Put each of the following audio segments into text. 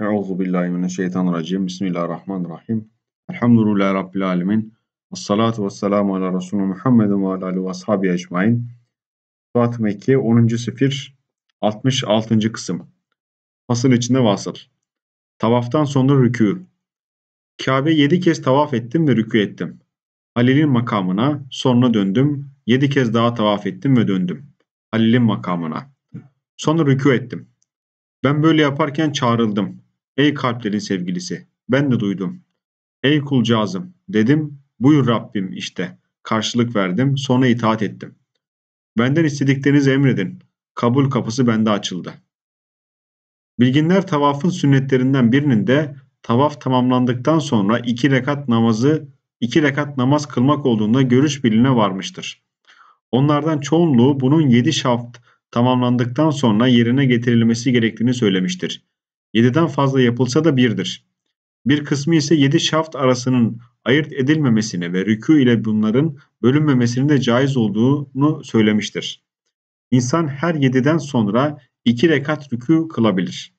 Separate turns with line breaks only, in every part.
Euzu billahi mineşşeytanirracim. Bismillahirrahmanirrahim. Elhamdülillahi rabbil alamin. Ves salatu vesselamu ala Resulü Muhammedin ve ala alihi ve ashabi ecmaîn. Suat Mekke 10. sefir 66. kısım. Fasıl içinde vasıl. Tavaftan sonra rükû. Kabe yedi kez tavaf ettim ve rükû ettim. Halil'in makamına sonra döndüm. Yedi kez daha tavaf ettim ve döndüm. Halil'in makamına. Sonra rükû ettim. Ben böyle yaparken çağrıldım. Ey kalplerin sevgilisi, ben de duydum. Ey kulcağızım, dedim, buyur Rabbim işte. Karşılık verdim, sonra itaat ettim. Benden istediklerinizi emredin. Kabul kapısı bende açıldı. Bilginler tavafın sünnetlerinden birinin de tavaf tamamlandıktan sonra iki rekat namazı iki rekat namaz kılmak olduğunda görüş birliğine varmıştır. Onlardan çoğunluğu bunun yedi şaft tamamlandıktan sonra yerine getirilmesi gerektiğini söylemiştir. 7'den fazla yapılsa da birdir. Bir kısmı ise 7 şaft arasının ayırt edilmemesini ve rükû ile bunların bölünmemesinin de caiz olduğunu söylemiştir. İnsan her 7'den sonra 2 rekat rükû kılabilir.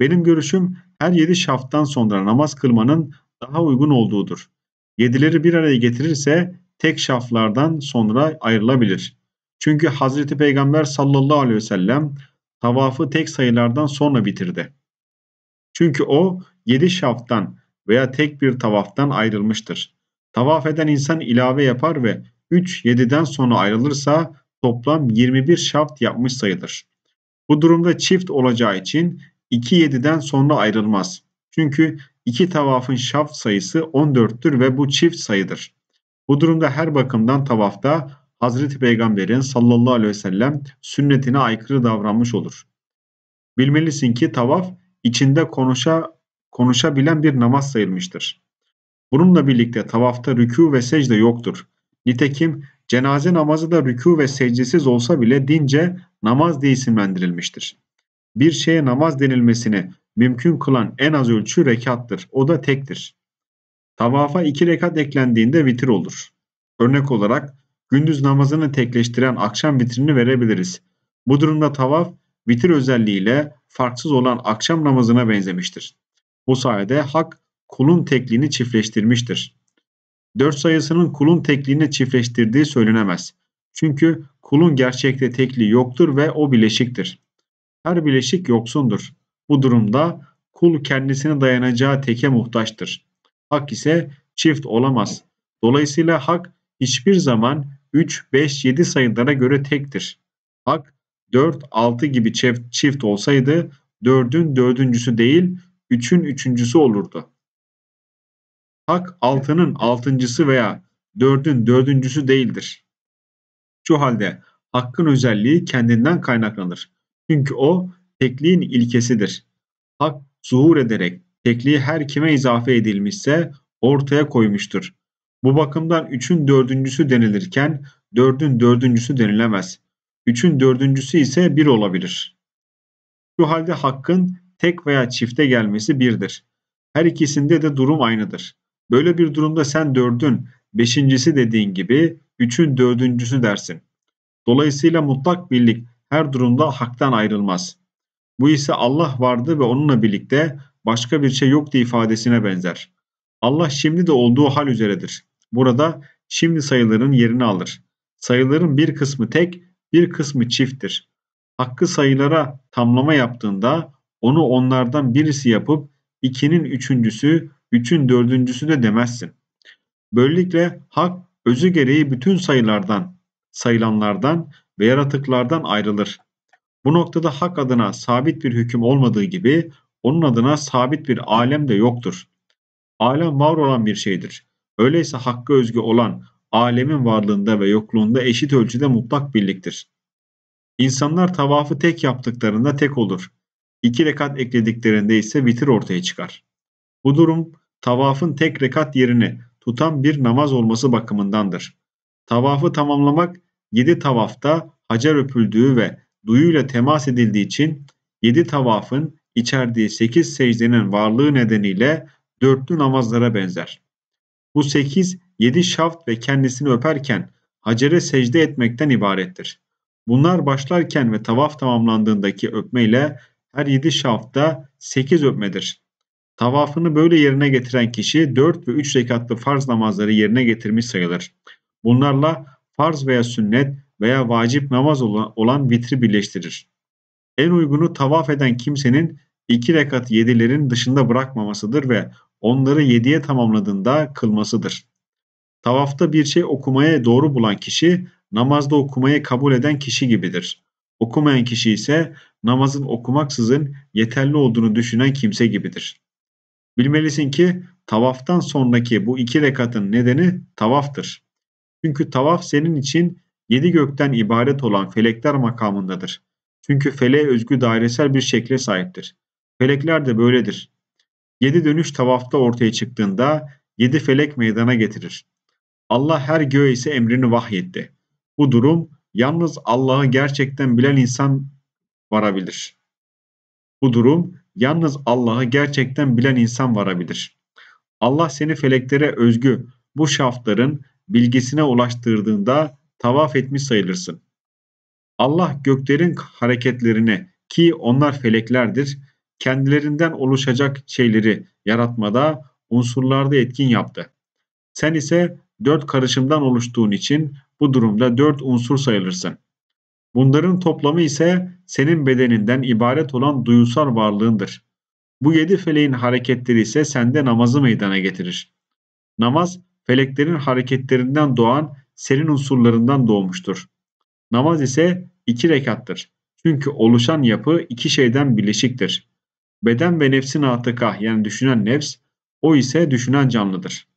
Benim görüşüm her 7 şafttan sonra namaz kılmanın daha uygun olduğudur. Yedileri bir araya getirirse tek şaflardan sonra ayrılabilir. Çünkü Hazreti Peygamber sallallahu aleyhi ve sellem tavafı tek sayılardan sonra bitirdi. Çünkü o yedi şafttan veya tek bir tavaftan ayrılmıştır. Tavaf eden insan ilave yapar ve 3 7'den sonra ayrılırsa toplam 21 şaft yapmış sayılır. Bu durumda çift olacağı için 2 7'den sonra ayrılmaz. Çünkü iki tavafın şaft sayısı 14'tür ve bu çift sayıdır. Bu durumda her bakımdan tavafta Hazreti Peygamber'in sallallahu aleyhi ve sellem sünnetine aykırı davranmış olur. Bilmelisin ki tavaf içinde konuşa, konuşabilen bir namaz sayılmıştır. Bununla birlikte tavafta rükû ve secde yoktur. Nitekim cenaze namazı da rükû ve secdesiz olsa bile dince namaz diye isimlendirilmiştir. Bir şeye namaz denilmesini mümkün kılan en az ölçü rekattır. O da tektir. Tavafa iki rekat eklendiğinde vitir olur. Örnek olarak gündüz namazını tekleştiren akşam vitrini verebiliriz. Bu durumda tavaf vitir özelliğiyle farksız olan akşam namazına benzemiştir. Bu sayede hak kulun tekliğini çiftleştirmiştir. Dört sayısının kulun tekliğini çiftleştirdiği söylenemez. Çünkü kulun gerçekte tekliği yoktur ve o bileşiktir. Her bileşik yoksundur. Bu durumda kul kendisine dayanacağı teke muhtaçtır. Hak ise çift olamaz. Dolayısıyla hak hiçbir zaman 3, 5, 7 sayılara göre tektir. Hak 4, 6 gibi çift, çift olsaydı 4'ün dördüncüsü değil 3'ün üçüncüsü olurdu. Hak 6'nın altıncısı veya 4'ün dördüncüsü değildir. Şu halde hakkın özelliği kendinden kaynaklanır. Çünkü o tekliğin ilkesidir. Hak zuhur ederek tekliği her kime izafe edilmişse ortaya koymuştur. Bu bakımdan 3'ün dördüncüsü denilirken 4'ün dördüncüsü denilemez. Üçün dördüncüsü ise bir olabilir. Şu halde hakkın tek veya çifte gelmesi birdir. Her ikisinde de durum aynıdır. Böyle bir durumda sen dördün beşincisi dediğin gibi üçün dördüncüsü dersin. Dolayısıyla mutlak birlik her durumda haktan ayrılmaz. Bu ise Allah vardı ve onunla birlikte başka bir şey yoktu ifadesine benzer. Allah şimdi de olduğu hal üzeredir. Burada şimdi sayıların yerini alır. Sayıların bir kısmı tek, bir kısmı çifttir. Hakkı sayılara tamlama yaptığında onu onlardan birisi yapıp ikinin üçüncüsü, üçün dördüncüsü de demezsin. Böylelikle hak özü gereği bütün sayılardan, sayılanlardan ve yaratıklardan ayrılır. Bu noktada hak adına sabit bir hüküm olmadığı gibi onun adına sabit bir alem de yoktur. Alem var olan bir şeydir. Öyleyse hakkı özgü olan alemin varlığında ve yokluğunda eşit ölçüde mutlak birliktir. İnsanlar tavafı tek yaptıklarında tek olur. İki rekat eklediklerinde ise vitir ortaya çıkar. Bu durum tavafın tek rekat yerini tutan bir namaz olması bakımındandır. Tavafı tamamlamak yedi tavafta hacer öpüldüğü ve duyuyla temas edildiği için yedi tavafın içerdiği sekiz secdenin varlığı nedeniyle dörtlü namazlara benzer. Bu sekiz, yedi şaft ve kendisini öperken Hacer'e secde etmekten ibarettir. Bunlar başlarken ve tavaf tamamlandığındaki öpmeyle her yedi şafta sekiz öpmedir. Tavafını böyle yerine getiren kişi 4 ve 3 rekatlı farz namazları yerine getirmiş sayılır. Bunlarla farz veya sünnet veya vacip namaz olan vitri birleştirir. En uygunu tavaf eden kimsenin iki rekat yedilerin dışında bırakmamasıdır ve onları yediye tamamladığında kılmasıdır. Tavafta bir şey okumaya doğru bulan kişi namazda okumayı kabul eden kişi gibidir. Okumayan kişi ise namazın okumaksızın yeterli olduğunu düşünen kimse gibidir. Bilmelisin ki tavaftan sonraki bu iki rekatın nedeni tavaftır. Çünkü tavaf senin için yedi gökten ibaret olan felekler makamındadır. Çünkü feleğe özgü dairesel bir şekle sahiptir. Felekler de böyledir. Yedi dönüş tavafta ortaya çıktığında yedi felek meydana getirir. Allah her göğe ise emrini vahyetti. Bu durum yalnız Allah'ı gerçekten bilen insan varabilir. Bu durum yalnız Allah'ı gerçekten bilen insan varabilir. Allah seni feleklere özgü bu şaftların bilgisine ulaştırdığında tavaf etmiş sayılırsın. Allah göklerin hareketlerini ki onlar feleklerdir, kendilerinden oluşacak şeyleri yaratmada unsurlarda etkin yaptı. Sen ise dört karışımdan oluştuğun için bu durumda dört unsur sayılırsın. Bunların toplamı ise senin bedeninden ibaret olan duyusal varlığındır. Bu yedi feleğin hareketleri ise sende namazı meydana getirir. Namaz, feleklerin hareketlerinden doğan senin unsurlarından doğmuştur. Namaz ise iki rekattır. Çünkü oluşan yapı iki şeyden birleşiktir. Beden ve nefsin atıkah yani düşünen nefs, o ise düşünen canlıdır.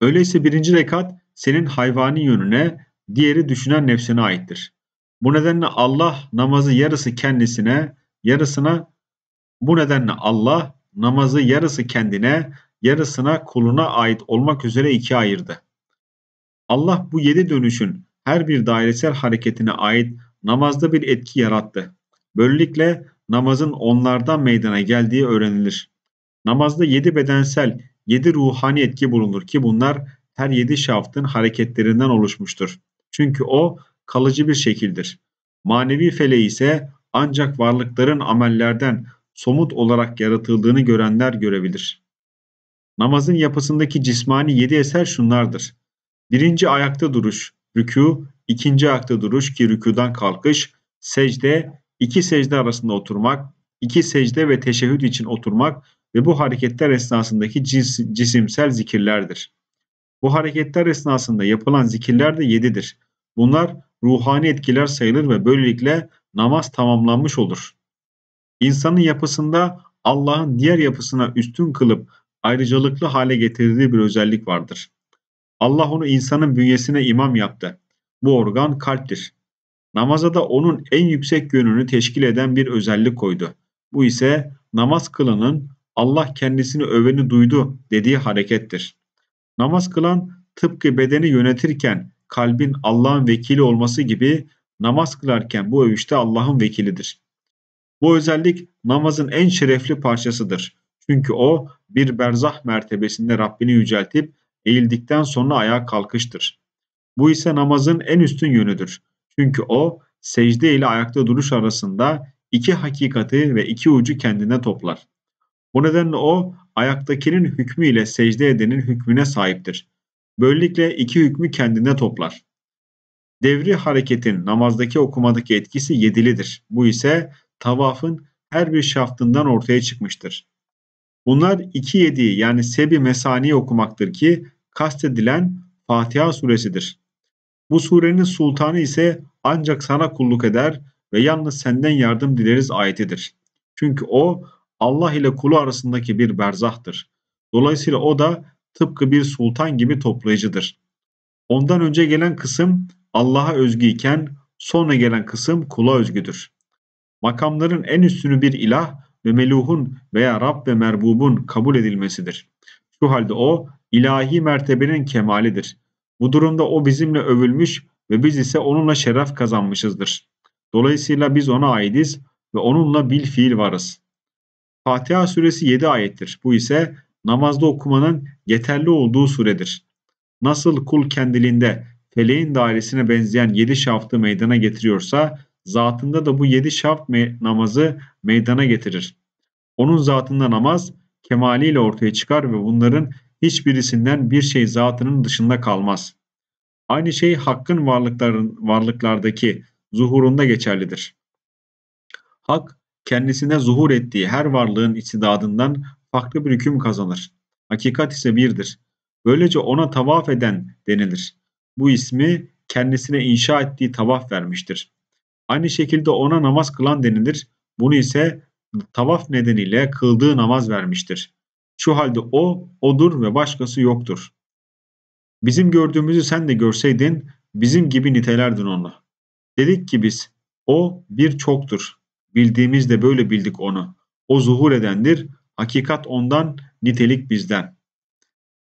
Öyleyse birinci rekat senin hayvani yönüne, diğeri düşünen nefsine aittir. Bu nedenle Allah namazı yarısı kendisine, yarısına bu nedenle Allah namazı yarısı kendine, yarısına kuluna ait olmak üzere ikiye ayırdı. Allah bu yedi dönüşün her bir dairesel hareketine ait namazda bir etki yarattı. Böylelikle namazın onlardan meydana geldiği öğrenilir. Namazda yedi bedensel, yedi ruhani etki bulunur ki bunlar her yedi şaftın hareketlerinden oluşmuştur. Çünkü o kalıcı bir şekildir. Manevi feleği ise ancak varlıkların amellerden somut olarak yaratıldığını görenler görebilir. Namazın yapısındaki cismani yedi eser şunlardır. Birinci ayakta duruş, rükû, ikinci ayakta duruş ki rükûdan kalkış, secde, iki secde arasında oturmak, iki secde ve teşehhüd için oturmak ve bu hareketler esnasındaki cis, cisimsel zikirlerdir. Bu hareketler esnasında yapılan zikirler de yedidir. Bunlar ruhani etkiler sayılır ve böylelikle namaz tamamlanmış olur. İnsanın yapısında Allah'ın diğer yapısına üstün kılıp ayrıcalıklı hale getirdiği bir özellik vardır. Allah onu insanın bünyesine imam yaptı. Bu organ kalptir. Namaza da onun en yüksek yönünü teşkil eden bir özellik koydu. Bu ise namaz kılanın Allah kendisini öveni duydu dediği harekettir. Namaz kılan tıpkı bedeni yönetirken kalbin Allah'ın vekili olması gibi namaz kılarken bu övüşte Allah'ın vekilidir. Bu özellik namazın en şerefli parçasıdır. Çünkü o bir berzah mertebesinde Rabbini yüceltip eğildikten sonra ayağa kalkıştır. Bu ise namazın en üstün yönüdür. Çünkü o secde ile ayakta duruş arasında iki hakikati ve iki ucu kendine toplar. Bu nedenle o ayaktakinin hükmü ile secde edenin hükmüne sahiptir. Böylelikle iki hükmü kendine toplar. Devri hareketin namazdaki okumadaki etkisi yedilidir. Bu ise tavafın her bir şaftından ortaya çıkmıştır. Bunlar iki yediği yani sebi mesani okumaktır ki kastedilen Fatiha suresidir. Bu surenin sultanı ise ancak sana kulluk eder ve yalnız senden yardım dileriz ayetidir. Çünkü o Allah ile kulu arasındaki bir berzahtır. Dolayısıyla o da tıpkı bir sultan gibi toplayıcıdır. Ondan önce gelen kısım Allah'a özgü iken sonra gelen kısım kula özgüdür. Makamların en üstünü bir ilah ve meluhun veya Rab ve merbubun kabul edilmesidir. Şu halde o ilahi mertebenin kemalidir. Bu durumda o bizimle övülmüş ve biz ise onunla şeref kazanmışızdır. Dolayısıyla biz ona aidiz ve onunla bil fiil varız. Fatiha suresi 7 ayettir. Bu ise namazda okumanın yeterli olduğu suredir. Nasıl kul kendiliğinde feleğin dairesine benzeyen 7 şaftı meydana getiriyorsa zatında da bu 7 şaft me namazı meydana getirir. Onun zatında namaz kemaliyle ortaya çıkar ve bunların hiçbirisinden bir şey zatının dışında kalmaz. Aynı şey hakkın varlıkların varlıklardaki zuhurunda geçerlidir. Hak kendisine zuhur ettiği her varlığın istidadından farklı bir hüküm kazanır. Hakikat ise birdir. Böylece ona tavaf eden denilir. Bu ismi kendisine inşa ettiği tavaf vermiştir. Aynı şekilde ona namaz kılan denilir. Bunu ise tavaf nedeniyle kıldığı namaz vermiştir. Şu halde o, odur ve başkası yoktur. Bizim gördüğümüzü sen de görseydin, bizim gibi nitelerdin onu. Dedik ki biz, o bir çoktur. Bildiğimiz de böyle bildik onu. O zuhur edendir, hakikat ondan, nitelik bizden.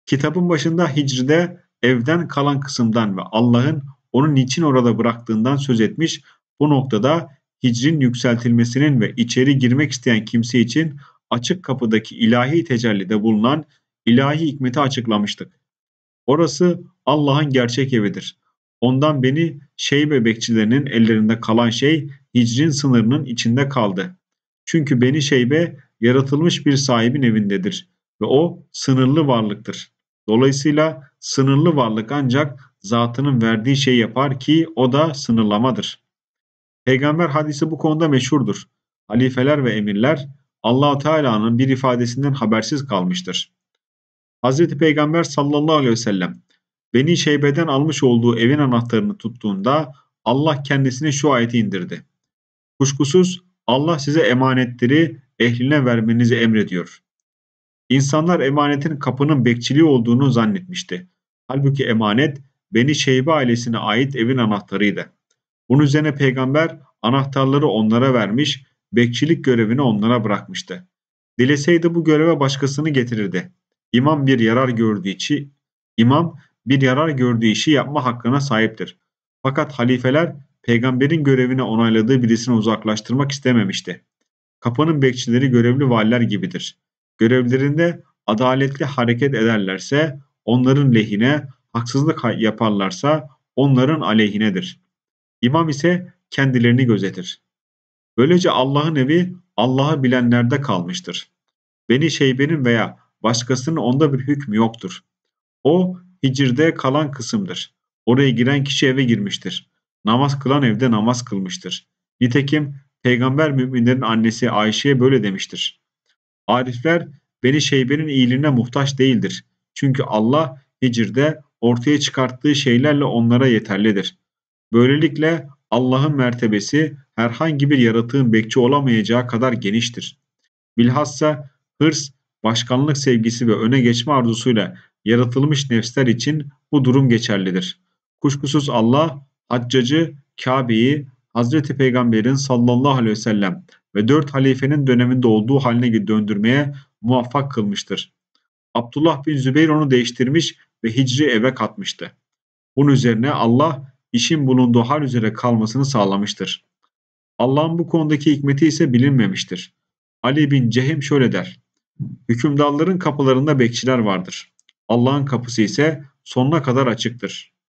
Kitabın başında Hicri'de evden kalan kısımdan ve Allah'ın onu niçin orada bıraktığından söz etmiş. Bu noktada hicrin yükseltilmesinin ve içeri girmek isteyen kimse için açık kapıdaki ilahi tecellide bulunan ilahi hikmeti açıklamıştık. Orası Allah'ın gerçek evidir. Ondan beni şeybe bekçilerinin ellerinde kalan şey hicrin sınırının içinde kaldı. Çünkü beni şeybe yaratılmış bir sahibin evindedir ve o sınırlı varlıktır. Dolayısıyla sınırlı varlık ancak zatının verdiği şey yapar ki o da sınırlamadır. Peygamber hadisi bu konuda meşhurdur. Halifeler ve emirler allah Teala'nın bir ifadesinden habersiz kalmıştır. Hazreti Peygamber sallallahu aleyhi ve sellem Beni Şeybe'den almış olduğu evin anahtarını tuttuğunda Allah kendisine şu ayeti indirdi. Kuşkusuz Allah size emanetleri ehline vermenizi emrediyor. İnsanlar emanetin kapının bekçiliği olduğunu zannetmişti. Halbuki emanet Beni Şeybe ailesine ait evin anahtarıydı. Bunun üzerine peygamber anahtarları onlara vermiş, bekçilik görevini onlara bırakmıştı. Dileseydi bu göreve başkasını getirirdi. İmam bir yarar gördüğü için imam bir yarar gördüğü işi yapma hakkına sahiptir. Fakat halifeler peygamberin görevini onayladığı birisini uzaklaştırmak istememişti. Kapının bekçileri görevli valiler gibidir. Görevlerinde adaletli hareket ederlerse onların lehine, haksızlık yaparlarsa onların aleyhinedir. İmam ise kendilerini gözetir. Böylece Allah'ın evi Allah'ı bilenlerde kalmıştır. Beni Şeybe'nin veya başkasının onda bir hükmü yoktur. O hicirde kalan kısımdır. Oraya giren kişi eve girmiştir. Namaz kılan evde namaz kılmıştır. Nitekim peygamber müminlerin annesi Ayşe'ye böyle demiştir. Arifler beni şeybenin iyiliğine muhtaç değildir. Çünkü Allah hicirde ortaya çıkarttığı şeylerle onlara yeterlidir. Böylelikle Allah'ın mertebesi herhangi bir yaratığın bekçi olamayacağı kadar geniştir. Bilhassa hırs, başkanlık sevgisi ve öne geçme arzusuyla yaratılmış nefsler için bu durum geçerlidir. Kuşkusuz Allah haccacı Kabe'yi Hazreti Peygamber'in sallallahu aleyhi ve sellem ve dört halifenin döneminde olduğu haline döndürmeye muvaffak kılmıştır. Abdullah bin Zübeyir onu değiştirmiş ve hicri eve katmıştı. Bunun üzerine Allah işin bulunduğu hal üzere kalmasını sağlamıştır. Allah'ın bu konudaki hikmeti ise bilinmemiştir. Ali bin Cehim şöyle der. Hükümdarların kapılarında bekçiler vardır. Allah'ın kapısı ise sonuna kadar açıktır.